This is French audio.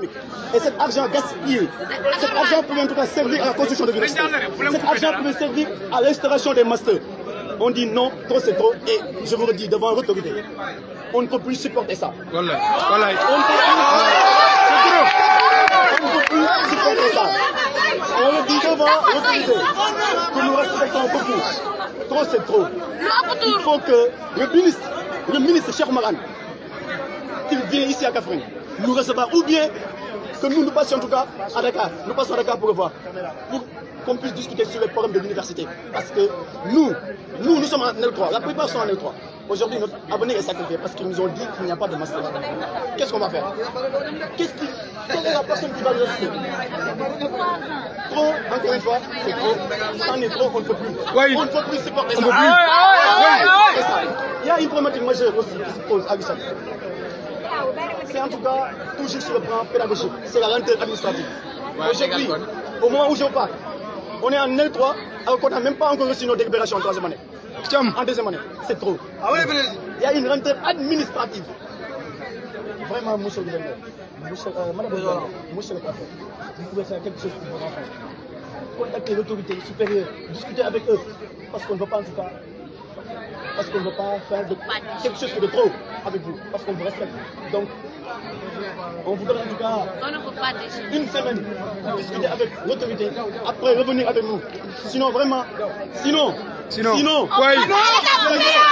Et cet argent gaspillé, cet argent pouvait en tout cas servir à la construction de l'université. Cet argent pouvait servir à l'installation des masters. On dit non, trop c'est trop, et je vous le dis devant l'autorité, on ne peut plus supporter ça. On ne peut plus, supporter ça. On le dit devant l'autorité, que nous respectons beaucoup. Trop c'est trop. Il faut que le ministre, le ministre Cheikh Maran, qu'il vienne ici à Kafrine, nous recevoir, ou bien que nous nous passions en tout cas à Dakar, nous passons à Dakar pour le voir, pour qu'on puisse discuter sur les problèmes de l'université. Parce que nous, nous, nous sommes en L3, la plupart sont en L3. Aujourd'hui, notre avenir est sacrifié parce qu'ils nous ont dit qu'il n'y a pas de master. Qu'est-ce qu'on va faire? Qu'est-ce qui, Quelle est la personne qui va le rester Trop, encore une fois, c'est trop. Ça en est trop, on ne peut plus. On ne peut plus supporter ça. Ça. Il y a une problématique majeure aussi qui se pose à Bissau. C'est en tout cas toujours sur le plan pédagogique. C'est la lenteur administrative. Aujourd'hui, au moment où je parle, on est en L3 alors qu'on n'a même pas encore reçu nos délibérations en troisième année. Tiens. En deuxième année, c'est trop. Il y a une lenteur administrative. Vraiment, monsieur le gouverneur, monsieur, euh, madame le gouverneur, monsieur le préfet, vous pouvez faire quelque chose pour vos enfants. Contactez l'autorité supérieure, discuter avec eux, parce qu'on ne veut pas en tout cas, parce qu'on ne veut pas faire de, quelque chose de trop avec vous, parce qu'on vous respecte. Donc, on vous donne en tout cas une semaine pour discuter avec l'autorité, après revenir avec nous. Sinon, vraiment, sinon, Sinon. sinon. Sinon. Voilà, voilà,